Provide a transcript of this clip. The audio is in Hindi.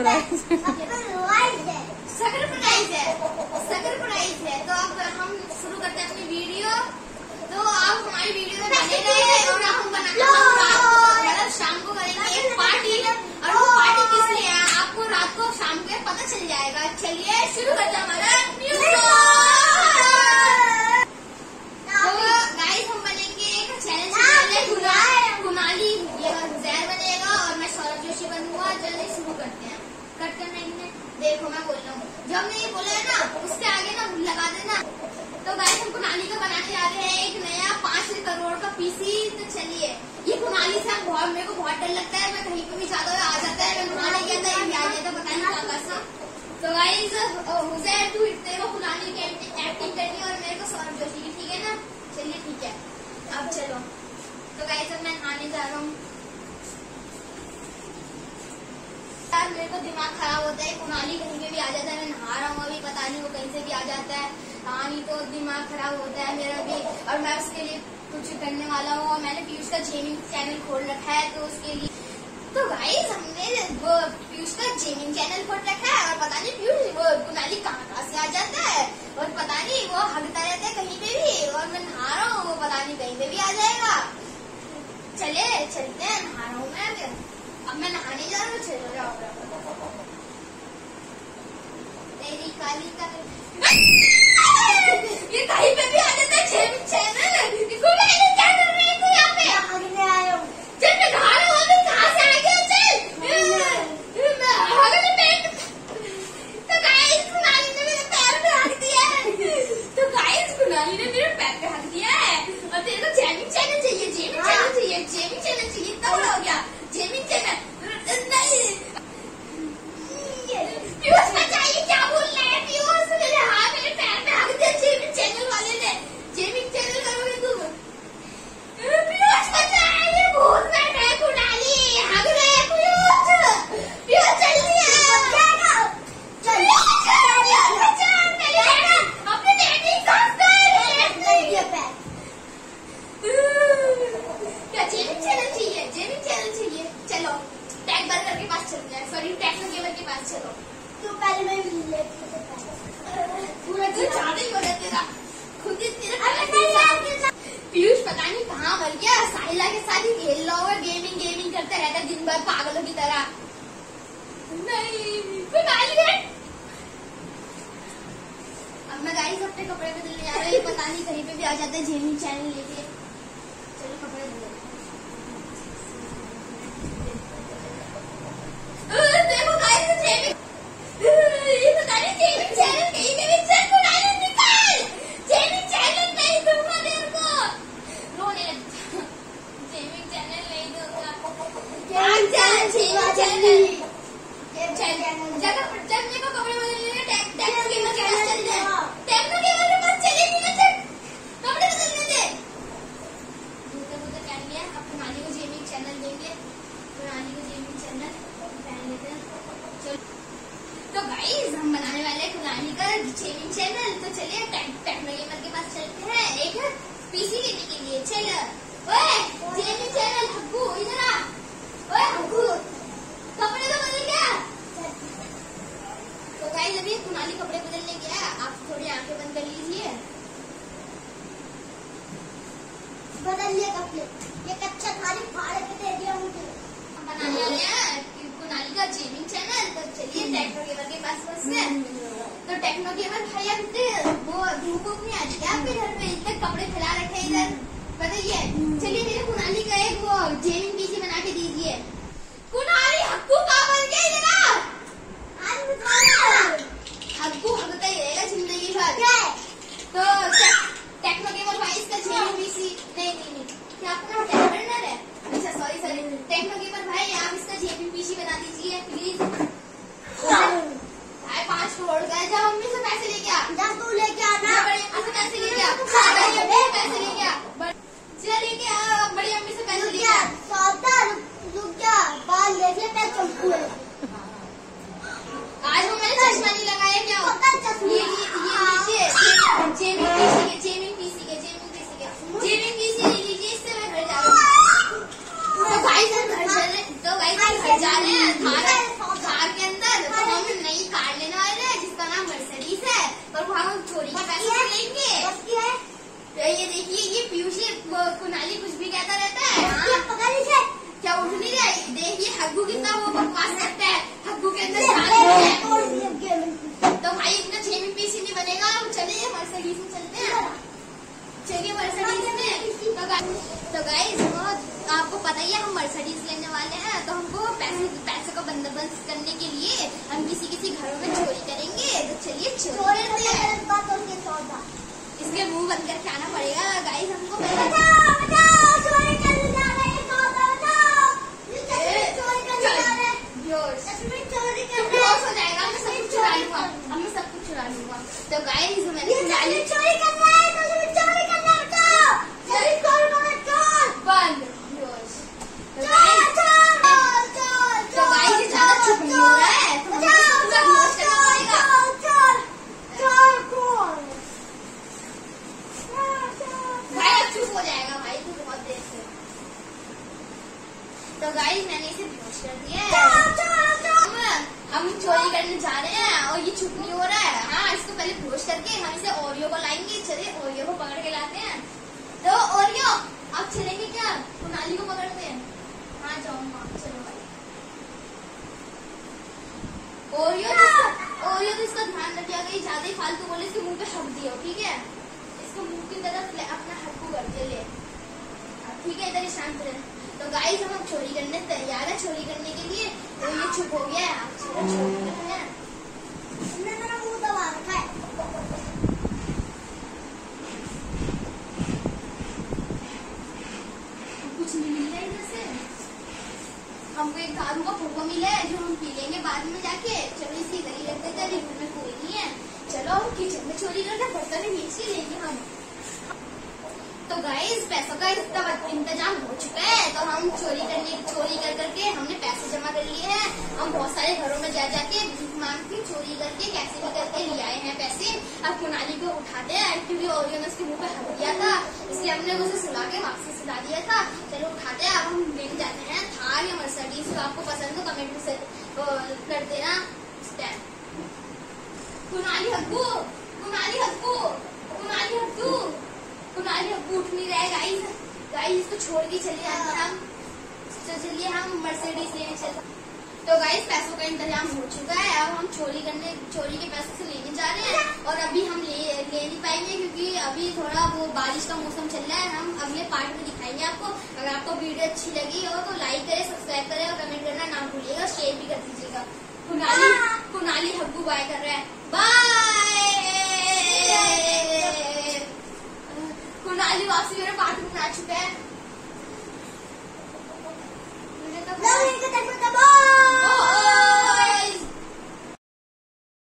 प्राइस सरप्राइज़ है सरप्राइज़ है तो अब हम शुरू करते हैं अपनी वीडियो। तो आप हमारी वीडियो में बने रहे और हम बनाना मतलब शाम को करेंगे एक पार्टी और वो पार्टी किस लिए है? आपको रात को शाम को पता चल जाएगा। चलिए शुरू करते हैं हमारा तो गाइस हम बनेंगे एक चैलेंज कुनाली जैर बनेगा और मैं सौरभ जोशी बनूँगा जल्दी शुरू करते हैं कट करने के देखो मैं जब मैंने ये बोला है ना, उसके आगे ना लगा देना। तो गाय हम कुनाली का बनाने जा रहे हैं एक नया पाँच करोड़ का पीसी तो चलिए, ये कुनाली से बहुत, मेरे को बहुत डर लगता है, मैं कहीं पे भी जाता हुआ आ जाता है, मैं कुनाली नहीं गया था ये आ गया था नहीं तो गाइज़ हुजैर तू तेरे को कुनाली की एक्टिंग करनी और मेरे को सौरभ जोशी की ठीक है ना चलिए ठीक है अब चलो तो गाइस अब मैं नहाने जा रहा हूँ यार मेरे को दिमाग खराब होता है कुनाली कहीं पे भी आ जाता है मैं नहा रहा हूँ अभी पता नहीं वो कहीं से भी आ हाँ तो दिमाग खराब होता है मेरा भी। और मैं उसके लिए कुछ करने वाला हूँ और मैंने पीयूष का गेमिंग चैनल खोल रखा है तो उसके लिए तो गाइस हमने वो पीयूष का जेमिंग चैनल खोल रखा है और पता नहीं पीयूष, वो कुनाली कहाँ कहाँ से आ जाता है? और पता नहीं, वो हगता रहता है कहीं पे भी और मैं नहा रहा हूँ, वो पता नहीं कहीं पे भी आ जाएगा। चले, चलते हैं, नहा रहा हूँ मैं अब मैं नहाने जा रहा हूँ, चलो जाओ तेरी काली का ये कहीं पे भी आ जाता है छह चैनल इसको मैंने क्या कर रही है तू यहाँ पे चल मैं नहा रहा हूँ अभी कहाँ से आ गया चल मैं अगर मैं तो गाइस कुनाली ने मेरे पैर पे हक दिया है तो गाइस कुनाली ने मेरे पैर पे हक दिया है और तेरे को जेमिंग चैनल चाहिए जेमिंग चैनल चाहिए जेमिंग चैनल चाहिए इतना बड़ा हो गया जेमिंग चैनल नहीं पीयूष में चाहिए क्या बोल रहा है पीयूष मेरे हाँ मेरे पैर में हक दिया जेमिंग चैनल वाले ने जेमिंग चैनल करोगे तुम पीयूष बचा ये भूत बैठा है कुनाली हक रहा है पीयूष पीयूष जल्दी आ अपने डेटिंग साफ़ कर क्या जेमिंग चैनल चाहिए जेमिंग चैनल चाहिए चलो टैग बर्गर के पास चलते हैं सॉरी टैक्नो गेमर के पास चलो पूरा तो ज़्यादा ही बड़ा तेरा खुद ही तेरा पीयूष पता नहीं कहाँ मर गया साहिला के साथ ही खेल रहा हुआ गेमिंग गेमिंग करते रहता है दिन भर पागलों की तरह। नहीं अब मैं गाइस अपने कपड़े बदलने जा रही हूँ, पता नहीं कहीं पे भी आ जाते हैं झेली चैनल लेके। चलो कपड़े बदल देखो गाइस जेमिंग ये पता नहीं जेमिंग चैनल कहीं पे भी चल को डायरेक्ट निकाल जेमिंग चैनल नहीं दूँगा तेरे को रोने लग जेमिंग चैनल नहीं दूँगा जेमिंग चैनल चैनल जगह जब मेरे को कपड़े बदलने टैग टैग गेमर के पास चल गेमिंग चैनल तो गाइस हम बनाने वाले हैं कुनाली का गेमिंग चैनल तो चलिए टेक्नो गेमर के पास चलते हैं एक पीसी लेने के लिए चल ओए गेमिंग चैनल हब्बू इधर आ ओए हब्बू कपड़े तो बदल गया तो गाइस अभी कुनाली कपड़े बदलने गया आप थोड़ी आँखें बंद कर लीजिए बदल लिए कपड़े ये कच्चा थाली फाड़ के दे दिया मुझे हम बनाने वाले हैं कुनाली का गेमिंग चैनल तो चलिए टेक्नो तो टेक्नो गेमर भैया कितने वो धूप नहीं आती क्या आपके घर में इतने कपड़े फैला रखे इधर। बताइए चलिए मेरे कुनाली का एक वो गेमिंग पीसी बना के दीजिए कुनाली हक्कू कहाँ बन गया इधर आ आज बताओ हक्कू हकता ही रहेगा ज़िंदगी भर क्या तो टे- टेक्नो गेमर भाई इसका गेमिंग पीसी नहीं नहीं नहीं क्या आपका टैबलेट है अच्छा सॉरी सॉरी टेक्नो गेमर भाई आप इसका गेमिंग पीसी बना दीजिए प्लीज़ भाई पाँच करोड़ का है जा मम्मी से पैसे लेके आ जा तू लेके आना जा बड़ी अम्मी से पैसे लेके आ बड़ी अम्मी से पैसे लेके आ बड़- जा लेके आ बड़ी अम्मी से पैसे रुक लेके जा आ सौदा रुक जा बाल देख ले मैं चंपू है आज वो मैंने चश्मा नहीं लगाया क्या पता चश्मा ये ये लीजिए जेमिंग पीसी के जेमिंग पीसी के जेमिंग पीसी के जेमिंग पीसी ले लीजिए इससे मैं घर जा रहा हूँ तो भाई हम घर जा रहे तो भाई हम घर जा रहे हैं थार थार के वो कुनाली कुछ भी कहता रहता है हाँ? ये पकड़ लीजिए क्या उठ नहीं रही देखिए हग्गू कितना वो बकवास करता है हग्गू के अंदर ले, जान ले, नहीं ले, है तोड़ दिए गेम तो भाई इतना छेमी पीसी नहीं बनेगा हम चलिए मर्सिडीज में चलते हैं चलिए मर्सिडीज में तो गाइस तो गाइस आपको पता ही है हम मर्सडीज लेने वाले हैं तो हमको पैसे पैसे का बंदोबस्त करने के लिए हम किसी किसी घरों में चोरी करेंगे। तो चलिए चोरी करते हैं। सौदा इसके मुँह बंद करके आना पड़ेगा गाइस हमको पहले बचाओ बचाओ चोरी करने जा रहे हैं सौदा बचाओ ये चश्मे चोरी करने जा रहे हैं बेहोश। चश्मे चोरी करने बेहोश हो जाएगा मैं सब कुछ चुरा लूँगा अब मैं सब कुछ चुरा लूँगा तो गाइस मैंने ये चुरा ली चश्मे चोरी करना है चश्मे चोरी करना है बचाओ जल्दी कॉल करो चोर बंद बेहोश। तो चोर guys, चोर चोर तो गाइस ये ज़्यादा चुप नहीं हो रहा है तो मुझे पूरा बेहोश करना पड़ेगा भाई अब चुप हो जाएगा भाई तू बहुत देर से तो गाइस मैंने इसे बेहोश कर दिया है। हम- हम चोरी करने जा रहे हैं और ये चुप नहीं हो रहा है। हाँ इसको पहले बेहोश करके हम इसे ओरियो को लाएँगे। चलिए ओरियो को पकड़ के लाते हैं। तो ओरियो आप चलेंगे क्या? कुनाली को पकड़ते हैं। हाँ जाऊँगा चलो भाई। ओरियो ओरियो तो इसका ध्यान रखिएगा कि ज़्यादा ही फालतू बोले इसके मुँह पे हक दियो ठीक है? इसको मुँह की तरफ़ ले- अपना हक्कू करके ले। अब ठीक है इधर शांत रहे। गाइस हम चोरी करने तैयार है, चोरी करने के लिए। तो ये चुप हो गया है हैं। है। हमको एक दारू का फ़ोटो मिला है, जो हम पी लेंगे बाद में जाके। चलो इसी ही रख देते घर में कोई नहीं है। चलो किचन में चोरी करके बर्तन नीचे लेंगे हम। तो गाइस पैसों का इतना इंतज़ाम हो चुका है। तो हम चोरी करने चोरी कर करके हमने पैसे जमा कर लिए हैं। हम बहुत सारे घरों में जा जाके मांग के चोरी करके कैसे भी करके ले आए हैं पैसे। अब कुनाली को उठाते हैं। क्योंकि ओरियो ने उसके मुँह पे हक दिया था। इसलिए हमने उसे सुला के वापसी सुला दिया था। चलो उठाते हैं। अब हम लेके जाते हैं। थार या मर्सिडीज तो आपको पसंद हो कमेंट अ, कर देना। कुनाली हक्कू कुनाली हक्कू कुनाली हक्कू कुनाली हक्कू उठ नहीं रहा है गाइस गाइस, इसको छोड़ के चले हैं हम तो चलिए हम मर्सिडीज लेने चलते हैं। तो गाइस, पैसों का इंतज़ाम हो चुका है। अब हम चोरी करने चोरी के पैसे से लेने जा रहे हैं और अभी हम ले ले नहीं पाएँगे क्योंकि अभी थोड़ा वो बारिश का मौसम चल रहा है हम अगले पार्ट में दिखाएँगे आपको। अगर आपको वीडियो अच्छी लगी हो तो लाइक करें सब्सक्राइब करें और कमेंट करना ना भूलिएगा। शेयर भी कर दीजिएगा। कुनाली कुनाली हब्बू बाय कर रहा है। बाय मुझे तो